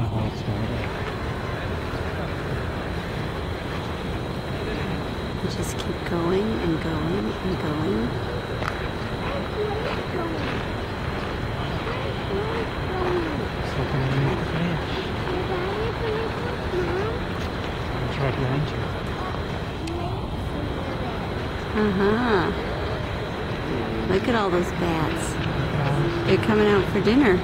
You just keep going and going and going. It's right behind you. Uh-huh. Look at all those bats. They're coming out for dinner.